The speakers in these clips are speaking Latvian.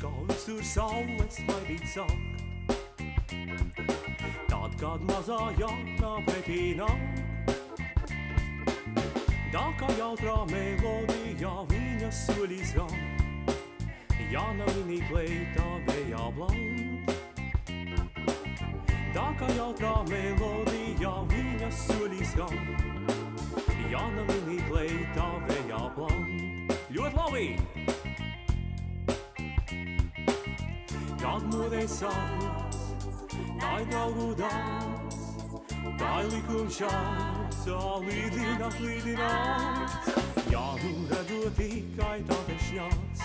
kā visur saules maidīt sāk. Tad, kad mazā jānā pretī nāk, tā kā jautrā melodijā viņa soļīs gāk, Jāna viņa kleitā vējā blant. Tā kā jautrā melodijā viņa soļīs gāk, Jāna viņa kleitā vējā blant. Ļoti labi! Mūdei sauc, tā ir draugu daudz, tā ir likums tā līdzināt, līdzināt. Jā, nu redzot tikai tāda šņāts,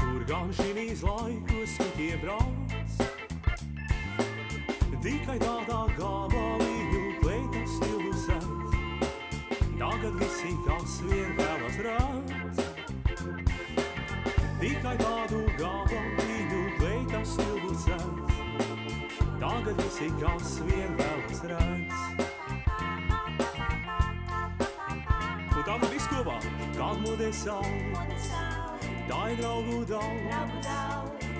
kur gan šīs laikos tie brauc. Tikai tādā gabaliņu kleitas stilu sēdz, tagad visi kas vien vēlas rādz. Tagad visi kas vien vēlas rādz. Un tā nu viss kopā, kad mūdē sauc, tā ir draugu daudz,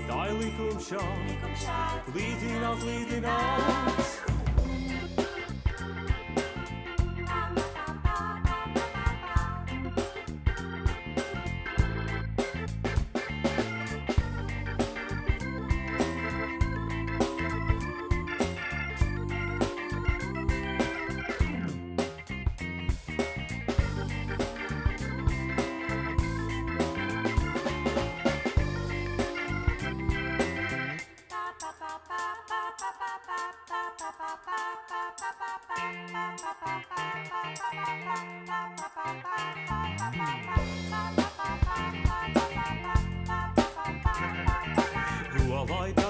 tā ir likums šāds, līdzinās, līdzinās.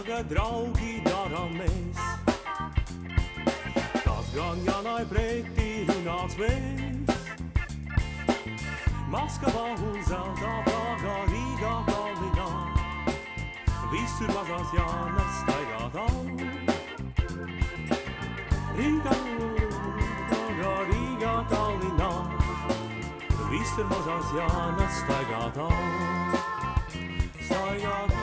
Tagad draugi darām mēs? Kas gan jānai pretī runāts mēs? Maskavā un zeltā Prāgā, Rīgā, Tallinā Visur mazās Jānas staigā tā Rīgā, Prāgā, Rīgā, Tallinā Visur mazās Jānas staigā tā Staigā tā